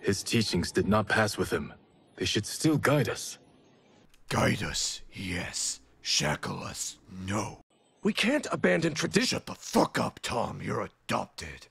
His teachings did not pass with him. They should still guide us. Guide us, yes. Shackle us, no. We can't abandon tradition. Shut the fuck up, Tom. You're adopted.